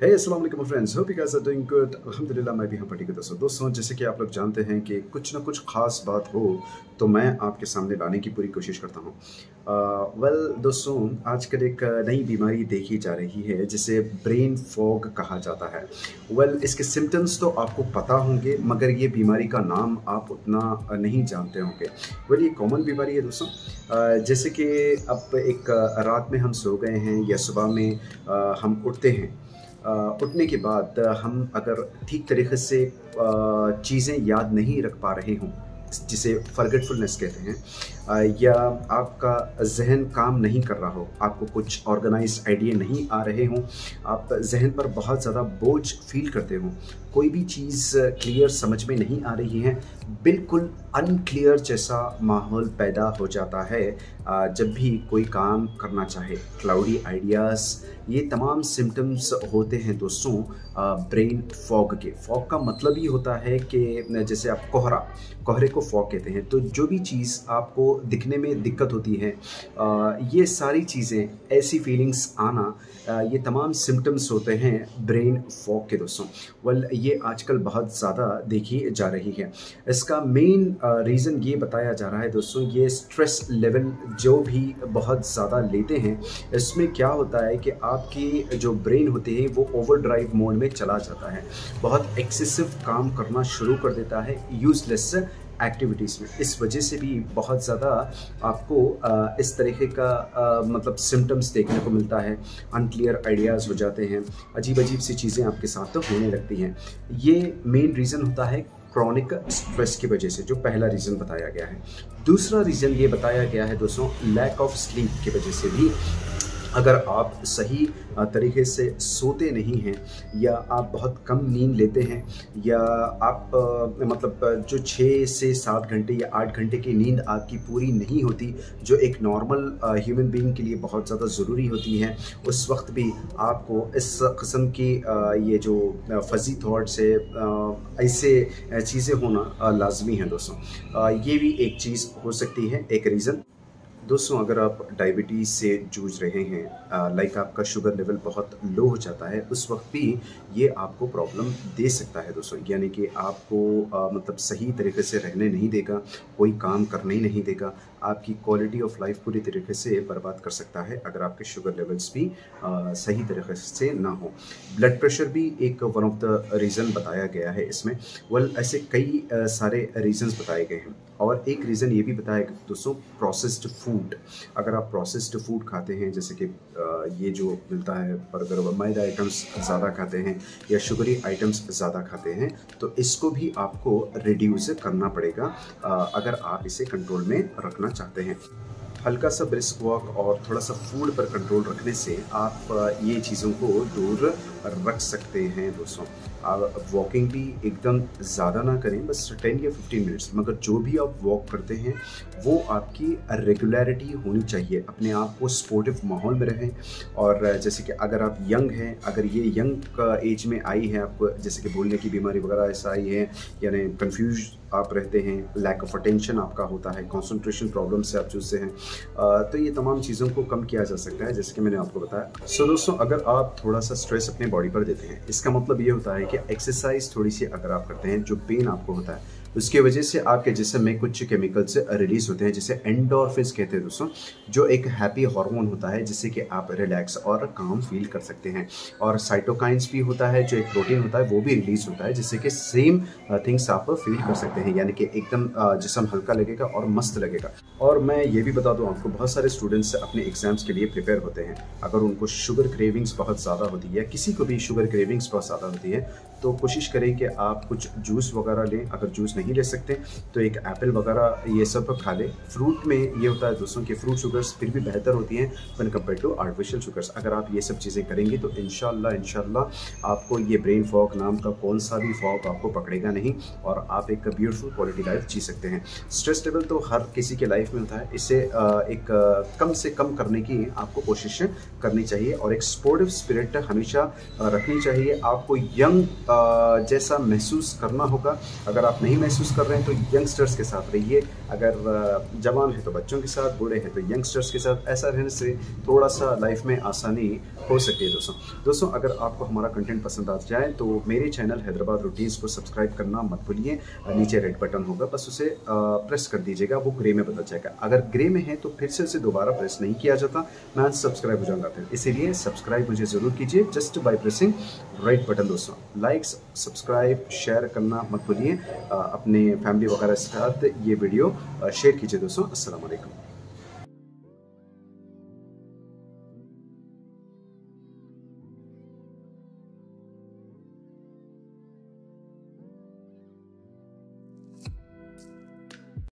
Hey, अस्सलाम वालेकुम friends hope you guys are doing good अल्हम्दुलिल्लाह मैं भी हम पढ़ी दोस्तों दोस्तों जैसे कि आप लोग जानते हैं कि कुछ ना कुछ ख़ास बात हो तो मैं आपके सामने लाने की पूरी कोशिश करता हूँ। वेल uh, दोस्तों आजकल एक नई बीमारी देखी जा रही है जिसे ब्रेन फॉग कहा जाता है। वेल well, इसके सिम्टम्स तो आपको पता होंगे मगर ये बीमारी का नाम आप उतना नहीं जानते होंगे। वेल well, ये कॉमन बीमारी है दोस्तों। uh, जैसे कि अब एक रात में हम सो गए हैं या सुबह में uh, हम उठते हैं। उठने के बाद हम अगर ठीक तरीके से चीज़ें याद नहीं रख पा रहे हों, जिसे फर्गेटफुलनेस कहते हैं या आपका जहन काम नहीं कर रहा हो, आपको कुछ ऑर्गेनाइज आइडिया नहीं आ रहे हों, आप जहन पर बहुत ज़्यादा बोझ फील करते हो। कोई भी चीज़ क्लियर समझ में नहीं आ रही है, बिल्कुल अनक्लियर जैसा माहौल पैदा हो जाता है जब भी कोई काम करना चाहे। क्लाउडी आइडियाज़ ये तमाम सिम्टम्स होते हैं दोस्तों ब्रेन फॉग के। फॉग का मतलब ही होता है कि जैसे आप कोहरा, कोहरे को फॉग कहते हैं। तो जो भी चीज़ आपको दिखने में दिक्कत होती है। ये सारी चीज़ें, ऐसी फीलिंग्स आना ये तमाम सिम्टम्स होते हैं ब्रेन फॉग के दोस्तों। वेल ये आजकल बहुत ज़्यादा देखी जा रही है। इसका मेन रीज़न ये बताया जा रहा है दोस्तों, ये स्ट्रेस लेवल जो भी बहुत ज़्यादा लेते हैं, इसमें क्या होता है कि आपकी जो ब्रेन होती है, वो ओवर ड्राइव मोड में चला जाता है। बहुत एक्सेसिव काम करना शुरू कर देता है यूजलेस एक्टिविटीज़ में। इस वजह से भी बहुत ज़्यादा आपको इस तरीके का मतलब सिम्टम्स देखने को मिलता है। अनक्लियर आइडियाज़ हो जाते हैं। अजीब अजीब सी चीज़ें आपके साथ तो होने लगती हैं। ये मेन रीज़न होता है क्रॉनिक स्ट्रेस की वजह से, जो पहला रीज़न बताया गया है। दूसरा रीज़न ये बताया गया है दोस्तों लैक ऑफ़ स्लीप की वजह से भी। अगर आप सही तरीके से सोते नहीं हैं, या आप बहुत कम नींद लेते हैं, या आप मतलब जो छः से सात घंटे या आठ घंटे की नींद आपकी पूरी नहीं होती, जो एक नॉर्मल ह्यूमन बीइंग के लिए बहुत ज़्यादा ज़रूरी होती है, उस वक्त भी आपको इस कस्म की ये जो फजी थाट्स है ऐसे चीज़ें होना लाजमी है दोस्तों। ये भी एक चीज़ हो सकती है, एक रीज़न दोस्तों अगर आप डायबिटीज़ से जूझ रहे हैं लाइक आपका शुगर लेवल बहुत लो हो जाता है उस वक्त भी ये आपको प्रॉब्लम दे सकता है दोस्तों। यानी कि आपको आ, मतलब सही तरीके से रहने नहीं देगा कोई काम करने ही नहीं देगा आपकी क्वालिटी ऑफ़ लाइफ पूरी तरीके से बर्बाद कर सकता है अगर आपके शुगर लेवल्स भी आ, सही तरीके से ना हो। ब्लड प्रेशर भी एक वन ऑफ़ द रीज़न बताया गया है इसमें। वेल ऐसे कई आ, सारे रीज़न्स बताए गए हैं। और एक रीज़न ये भी बताया दोस्तों प्रोसेस्ड फ़ूड अगर आप प्रोसेस्ड फ़ूड खाते हैं, जैसे कि ये जो मिलता है बर्गर मैदा आइटम्स ज़्यादा खाते हैं या शुगरी आइटम्स ज़्यादा खाते हैं तो इसको भी आपको रिड्यूस करना पड़ेगा। अगर आप इसे कंट्रोल में रखना चाहते हैं। हल्का सा ब्रिस्क वॉक और थोड़ा सा फ़ूड पर कंट्रोल रखने से आप ये चीज़ों को दूर रख सकते हैं दोस्तों। आप वॉकिंग भी एकदम ज़्यादा ना करें, बस टेन या फिफ्टीन मिनट्स मगर जो भी आप वॉक करते हैं, वो आपकी रेगुलरिटी होनी चाहिए। अपने आप को स्पोर्टिव माहौल में रहें और जैसे कि अगर आप यंग हैं, अगर ये यंग एज में आई है, आपको जैसे कि बोलने की बीमारी वगैरह ऐसा आई है, यानी कन्फ्यूज़ आप रहते हैं लैक ऑफ़ अटेंशन आपका होता है कॉन्सेंट्रेशन प्रॉब्लम से आप जूझते हैं तो ये तमाम चीज़ों को कम किया जा सकता है जैसे कि मैंने आपको बताया। सो so, दोस्तों अगर आप थोड़ा सा स्ट्रेस अपने बॉडी पर देते हैं इसका मतलब ये होता है कि एक्सरसाइज थोड़ी सी अगर आप करते हैं जो पेन आपको होता है उसकी वजह से आपके जिसम में कुछ केमिकल्स रिलीज़ होते हैं, जिसे एंडोरफिन कहते हैं दोस्तों, जो एक हैप्पी हार्मोन होता है, जिससे कि आप रिलैक्स और काम फील कर सकते हैं। और साइटोकाइंस भी होता है, जो एक प्रोटीन होता है, वो भी रिलीज़ होता है, जिससे कि सेम थिंग्स आप फील कर सकते हैं। यानी कि एकदम जिसम हल्का लगेगा और मस्त लगेगा। और मैं ये भी बता दूँ आपको, बहुत सारे स्टूडेंट्स अपने एग्ज़ाम्स के लिए प्रिपेयर होते हैं। अगर उनको शुगर क्रेविंग्स बहुत ज़्यादा होती है, किसी को भी शुगर क्रेविंग्स बहुत ज़्यादा होती है तो कोशिश करें कि आप कुछ जूस वगैरह लें। अगर जूस नहीं ले सकते तो एक एप्पल वगैरह ये सब खा लें। फ्रूट में ये होता है दोस्तों कि फ्रूट शुगर्स फिर भी बेहतर होती हैं when compare to artificial sugars अगर आप ये सब चीज़ें करेंगे तो इन इनशाला आपको ये ब्रेन फॉक नाम का कौन सा भी फॉक आपको पकड़ेगा नहीं और आप एक ब्यूटीफुल क्वालिटी लाइफ जी सकते हैं। स्ट्रेस लेवल तो हर किसी के लाइफ में होता है। इसे एक कम से कम करने की आपको कोशिश करनी चाहिए और एक स्पोर्टिव स्पिरिट हमेशा रखनी चाहिए। आपको यंग जैसा महसूस करना होगा। अगर आप नहीं महसूस कर रहे हैं तो यंगस्टर्स के साथ रहिए। अगर जवान है तो बच्चों के साथ, बूढ़े हैं तो यंगस्टर्स के साथ। ऐसा रहने से थोड़ा सा लाइफ में आसानी हो सकती है, दोस्तों। दोस्तों, अगर आपको हमारा कंटेंट पसंद आ जाए तो मेरे चैनल हैदराबाद रूटीन्स को सब्सक्राइब करना मत भूलिए। नीचे रेड बटन होगा, बस उसे प्रेस कर दीजिएगा, वो ग्रे में बदल जाएगा। अगर ग्रे में है तो फिर से उसे दोबारा प्रेस नहीं किया जाता। मैं सब्सक्राइब हो जाऊँगा फिर। इसीलिए सब्सक्राइब मुझे ज़रूर कीजिए। Just by pressing, right button, दोस्तों। लाइक्स सब्सक्राइब शेयर करना मत भूलिए। अपने फैमिली वगैरह के साथ ये वीडियो शेयर कीजिए दोस्तों। वालेकुम